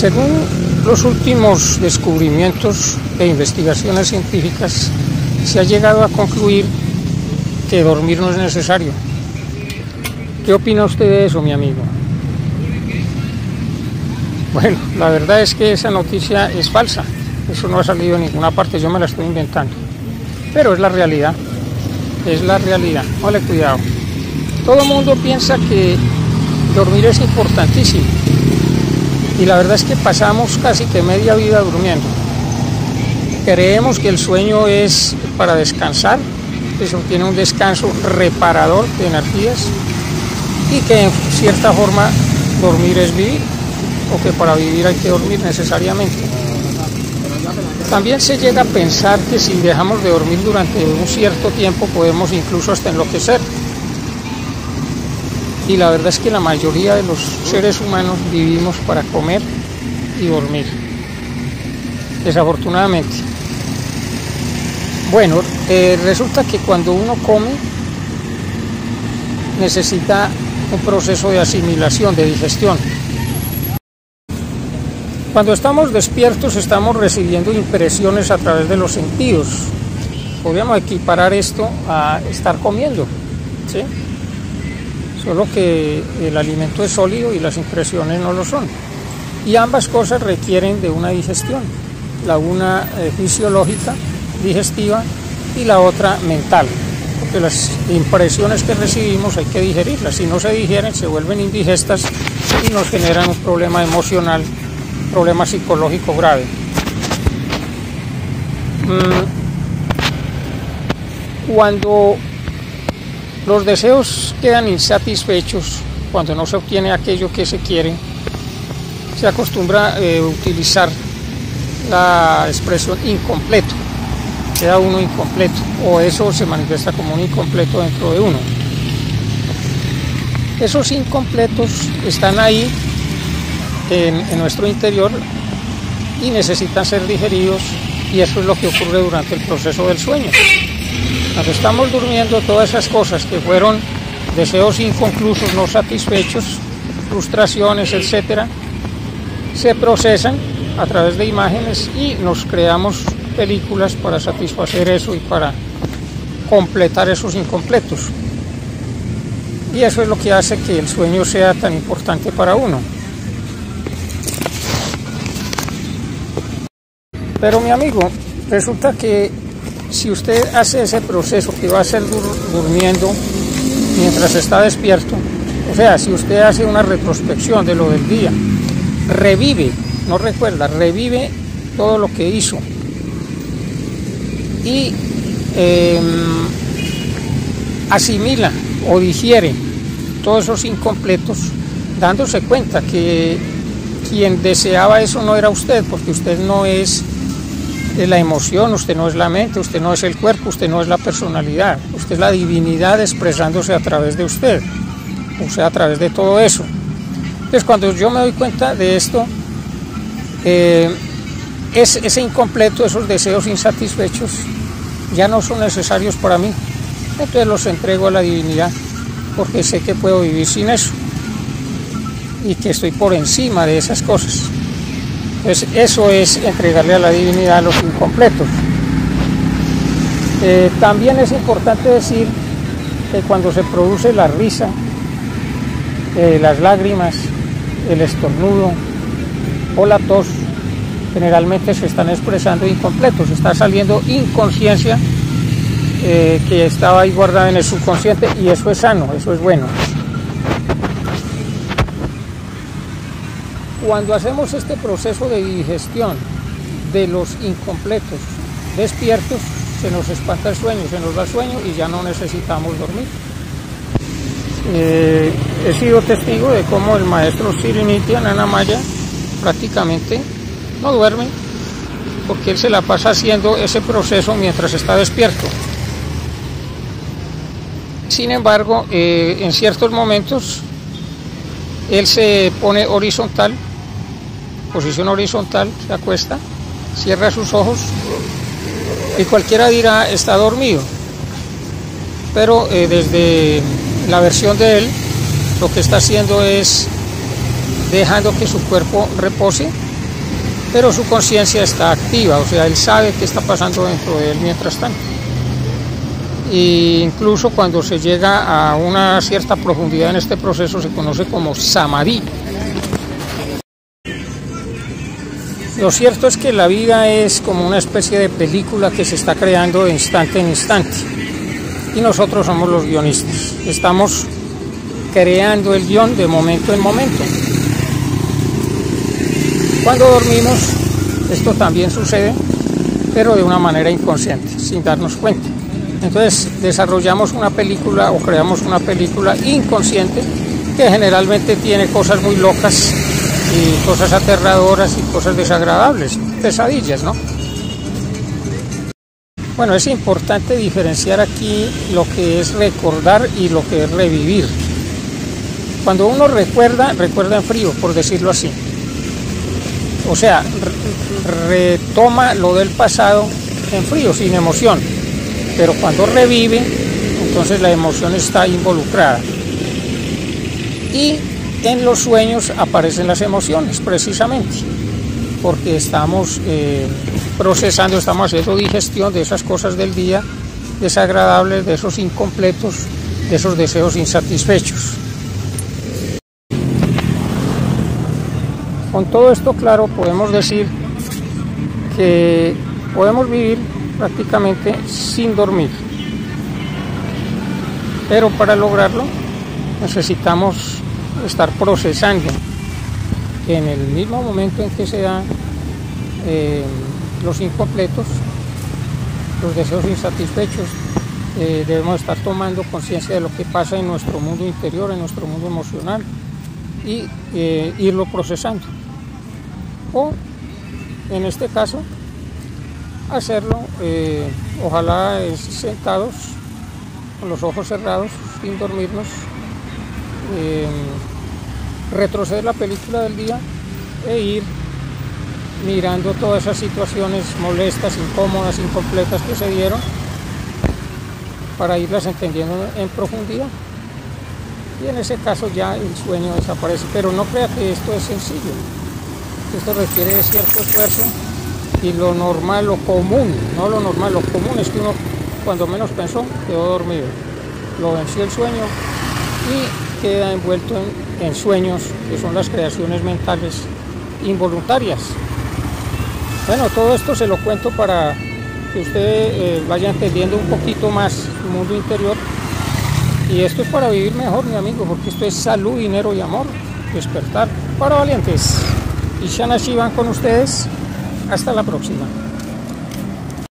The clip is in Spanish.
Según los últimos descubrimientos e investigaciones científicas, se ha llegado a concluir que dormir no es necesario. ¿Qué opina usted de eso, mi amigo? Bueno, la verdad es que esa noticia es falsa. Eso no ha salido en ninguna parte, yo me la estoy inventando. Pero es la realidad. Es la realidad. Vale, cuidado. Todo el mundo piensa que dormir es importantísimo. Y la verdad es que pasamos casi que media vida durmiendo. Creemos que el sueño es para descansar, eso tiene un descanso reparador de energías y que en cierta forma dormir es vivir o que para vivir hay que dormir necesariamente. También se llega a pensar que si dejamos de dormir durante un cierto tiempo podemos incluso hasta enloquecer. Y la verdad es que la mayoría de los seres humanos vivimos para comer y dormir. Desafortunadamente. Bueno, eh, resulta que cuando uno come necesita un proceso de asimilación, de digestión. Cuando estamos despiertos estamos recibiendo impresiones a través de los sentidos. Podríamos equiparar esto a estar comiendo. ¿sí? Solo que el alimento es sólido y las impresiones no lo son. Y ambas cosas requieren de una digestión, la una eh, fisiológica, digestiva, y la otra mental, porque las impresiones que recibimos hay que digerirlas, si no se digieren se vuelven indigestas y nos generan un problema emocional, problema psicológico grave. Mm, cuando los deseos quedan insatisfechos cuando no se obtiene aquello que se quiere. Se acostumbra eh, utilizar la expresión incompleto. Queda uno incompleto o eso se manifiesta como un incompleto dentro de uno. Esos incompletos están ahí en nuestro interior y necesitan ser digeridos y eso es lo que ocurre durante el proceso del sueño. Cuando estamos durmiendo, todas esas cosas que fueron deseos inconclusos, no satisfechos, frustraciones, etcétera, se procesan a través de imágenes y nos creamos películas para satisfacer eso y para completar esos incompletos. Y eso es lo que hace que el sueño sea tan importante para uno. Pero mi amigo, resulta que si usted hace ese proceso que va a ser durmiendo mientras está despierto, o sea, si usted hace una retrospección de lo del día, revive, no recuerda, revive todo lo que hizo. Y em, asimila o digiere todos esos incompletos, dándose cuenta que quien deseaba eso no era usted, porque usted no es es la emoción, usted no es la mente, usted no es el cuerpo, usted no es la personalidad, usted es la divinidad expresándose a través de usted, o sea, a través de todo eso. Entonces, cuando yo me doy cuenta de esto, eh, es, ese incompleto, esos deseos insatisfechos, ya no son necesarios para mí. Entonces los entrego a la divinidad, porque sé que puedo vivir sin eso y que estoy por encima de esas cosas. Entonces eso es entregarle a la divinidad los incompletos. Eh, también es importante decir que cuando se produce la risa, eh, las lágrimas, el estornudo o la tos, generalmente se están expresando incompletos, está saliendo inconsciencia eh, que estaba ahí guardada en el subconsciente y eso es sano, eso es bueno. Cuando hacemos este proceso de digestión de los incompletos despiertos, se nos espanta el sueño, se nos da sueño y ya no necesitamos dormir. Eh, he sido testigo de cómo el maestro Siriniti Anamaya prácticamente no duerme porque él se la pasa haciendo ese proceso mientras está despierto. Sin embargo, eh, en ciertos momentos él se pone horizontal posición horizontal, se acuesta, cierra sus ojos y cualquiera dirá está dormido. Pero eh, desde la versión de él, lo que está haciendo es dejando que su cuerpo repose pero su conciencia está activa, o sea, él sabe qué está pasando dentro de él mientras tanto. E incluso cuando se llega a una cierta profundidad en este proceso se conoce como samadhi. Lo cierto es que la vida es como una especie de película que se está creando de instante en instante y nosotros somos los guionistas. Estamos creando el guion de momento en momento. Cuando dormimos, esto también sucede, pero de una manera inconsciente, sin darnos cuenta. Entonces desarrollamos una película o creamos una película inconsciente que generalmente tiene cosas muy locas y cosas aterradoras y cosas desagradables, pesadillas, ¿no? Bueno, es importante diferenciar aquí lo que es recordar y lo que es revivir. Cuando uno recuerda, recuerda en frío, por decirlo así. O sea, retoma lo del pasado en frío, sin emoción. Pero cuando revive, entonces la emoción está involucrada. Y en los sueños aparecen las emociones, precisamente, porque estamos eh, procesando, estamos haciendo digestión de esas cosas del día desagradables, de esos incompletos, de esos deseos insatisfechos. Con todo esto claro podemos decir que podemos vivir prácticamente sin dormir. Pero para lograrlo necesitamos estar procesando en el mismo momento en que se da eh, los incompletos, los deseos insatisfechos, eh, debemos estar tomando conciencia de lo que pasa en nuestro mundo interior, en nuestro mundo emocional y eh, irlo procesando. O, en este caso, hacerlo, ojalá sentados, con los ojos cerrados, sin dormirnos, retroceder la película del día e ir mirando todas esas situaciones molestas, incómodas, incompletas que se dieron, para irlas entendiendo en profundidad. Y en ese caso ya el sueño desaparece. Pero no crea que esto es sencillo. Esto requiere cierto esfuerzo y lo normal, lo común, no lo normal, lo común es que uno cuando menos pensó quedó dormido. Lo venció el sueño y queda envuelto en, sueños que son las creaciones mentales involuntarias bueno, todo esto se lo cuento para que usted eh, vaya entendiendo un poquito más su mundo interior. Y esto es para vivir mejor, mi amigo, porque esto es salud, dinero y amor. Despertar para valientes. Y Shana van con ustedes. Hasta la próxima.